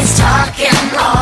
always talking wrong.